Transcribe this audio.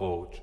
old